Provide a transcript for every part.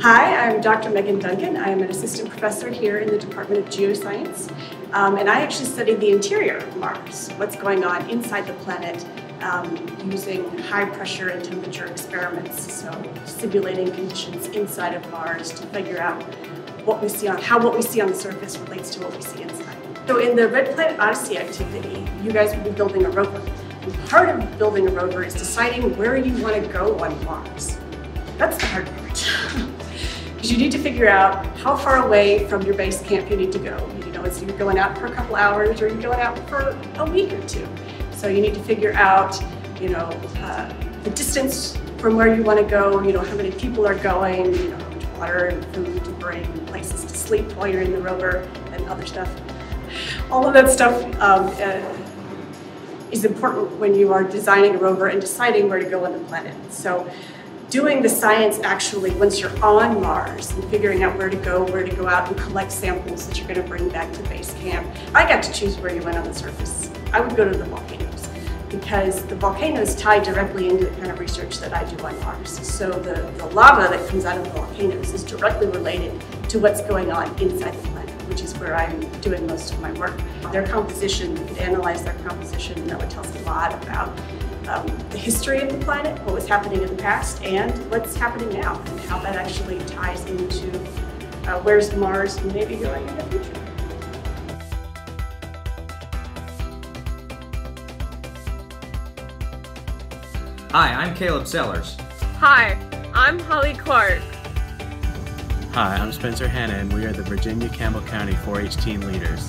Hi, I'm Dr. Megan Duncan. I am an assistant professor here in the Department of Geoscience. Um, and I actually study the interior of Mars, what's going on inside the planet um, using high pressure and temperature experiments. So simulating conditions inside of Mars to figure out what we see on how what we see on the surface relates to what we see inside. So in the Red Planet Odyssey activity, you guys will be building a rover. And part of building a rover is deciding where you want to go on Mars. That's the hard part. Because you need to figure out how far away from your base camp you need to go. You know, is you going out for a couple hours or you're you going out for a week or two? So you need to figure out, you know, uh, the distance from where you want to go, you know, how many people are going, you know, how much water and food to bring, places to sleep while you're in the rover, and other stuff. All of that stuff um, uh, is important when you are designing a rover and deciding where to go on the planet. So doing the science actually once you're on Mars and figuring out where to go, where to go out and collect samples that you're going to bring back to base camp. I got to choose where you went on the surface. I would go to the volcanoes because the volcanoes tie directly into the kind of research that I do on Mars. So the, the lava that comes out of the volcanoes is directly related to what's going on inside the planet, which is where I'm doing most of my work. Their composition, could analyze their composition and that would tell us a lot about um, the history of the planet, what was happening in the past, and what's happening now, and how that actually ties into uh, where's Mars maybe going in the future. Hi, I'm Caleb Sellers. Hi, I'm Holly Clark. Hi, I'm Spencer Hanna, and we are the Virginia Campbell County 4 H team leaders.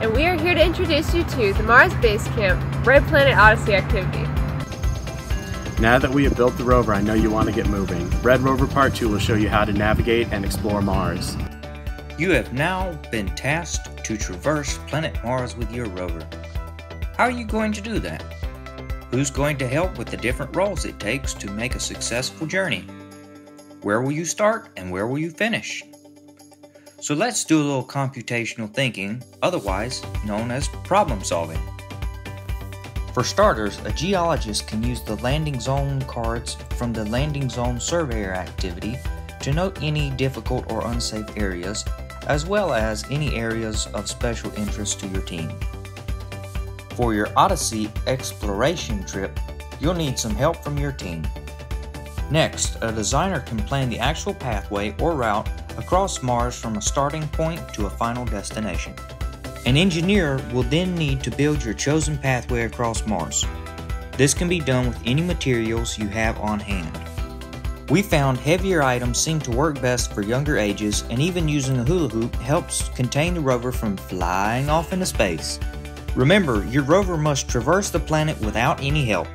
And we are here to introduce you to the Mars Base Camp Red Planet Odyssey activity. Now that we have built the rover, I know you want to get moving. Red Rover Part 2 will show you how to navigate and explore Mars. You have now been tasked to traverse planet Mars with your rover. How are you going to do that? Who's going to help with the different roles it takes to make a successful journey? Where will you start and where will you finish? So let's do a little computational thinking, otherwise known as problem solving. For starters, a geologist can use the landing zone cards from the landing zone surveyor activity to note any difficult or unsafe areas, as well as any areas of special interest to your team. For your Odyssey exploration trip, you'll need some help from your team. Next, a designer can plan the actual pathway or route across Mars from a starting point to a final destination. An engineer will then need to build your chosen pathway across Mars. This can be done with any materials you have on hand. We found heavier items seem to work best for younger ages, and even using a hula hoop helps contain the rover from flying off into space. Remember, your rover must traverse the planet without any help.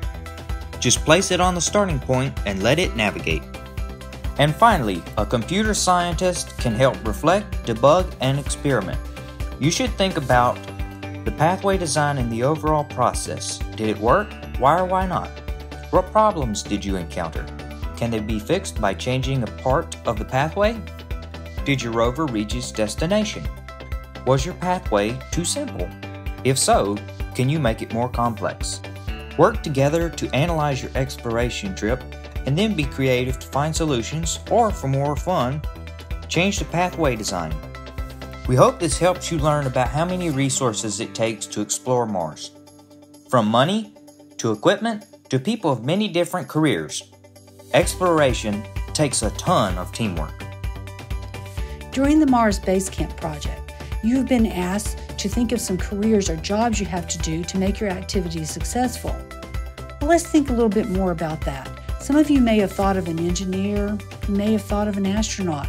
Just place it on the starting point and let it navigate. And finally, a computer scientist can help reflect, debug, and experiment. You should think about the pathway design and the overall process. Did it work? Why or why not? What problems did you encounter? Can they be fixed by changing a part of the pathway? Did your rover reach its destination? Was your pathway too simple? If so, can you make it more complex? Work together to analyze your exploration trip and then be creative to find solutions or, for more fun, change the pathway design. We hope this helps you learn about how many resources it takes to explore Mars. From money, to equipment, to people of many different careers. Exploration takes a ton of teamwork. During the Mars Base Camp project, you have been asked to think of some careers or jobs you have to do to make your activities successful. Well, let's think a little bit more about that. Some of you may have thought of an engineer, you may have thought of an astronaut.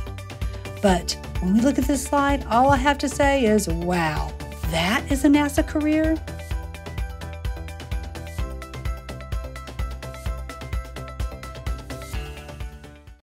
But when we look at this slide, all I have to say is, wow, that is a NASA career?